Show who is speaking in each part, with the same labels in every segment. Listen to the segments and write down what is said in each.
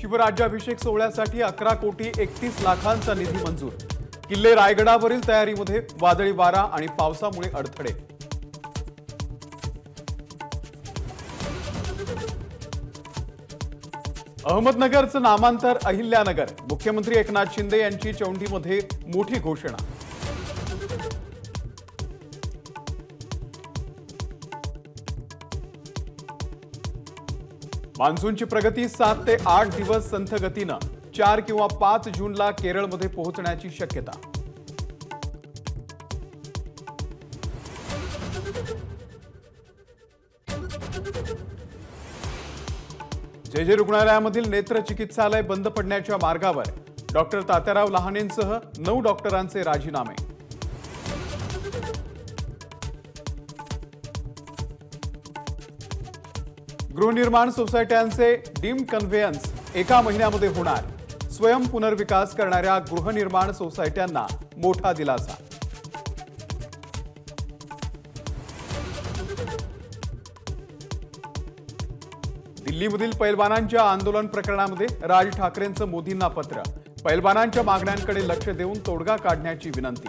Speaker 1: शिवराज्याभिषेक सोहळ्यासाठी अकरा कोटी एकतीस लाखांचा निधी मंजूर. किल्ले रायगडावरील तयारीमध्ये वादळी वारा आणि पावसामुळे अडथळे. अहमदनगरचं नामांतर अहिल्यानगर. मुख्यमंत्री एकनाथ शिंदे यांची चौंडीमध्ये मोठी घोषणा. मान्सूनची प्रगती सात ते आठ दिवस संथ गतीनं चार किंवा पाच जूनला केरळमध्ये पोहोचण्याची शक्यता. जे जे रुग्णालयामधील नेत्र चिकित्सालय बंद पडण्याच्या मार्गावर डॉक्टर तात्याराव लहानेंसह नऊ डॉक्टरांचे राजीनामे. गृहनिर्माण सोसायट्यांचे डीम कन्व्हेयन्स एका महिन्यामध्ये होणार. स्वयं पुनर्विकास करणाऱ्या गृहनिर्माण सोसायट्यांना मोठा दिलासा. दिल्लीमधील पैलवानांच्या आंदोलन प्रकरणामध्ये राज ठाकरेंचं मोदींना पत्र. पैलवानांच्या मागण्यांकडे लक्ष देऊन तोडगा काढण्याची विनंती.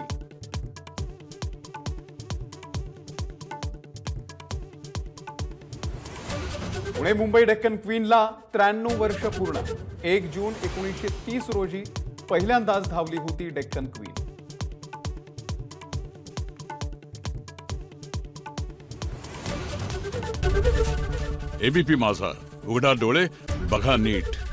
Speaker 1: पुणे मुंबई डेक्कन क्वीनला त्र्याण्णव वर्ष पूर्ण. एक जून एकोणीसशे तीस रोजी पहिल्यांदाच धावली होती डेक्कन क्वीन.
Speaker 2: एबीपी माझा. उघडा डोळे बघा नीट.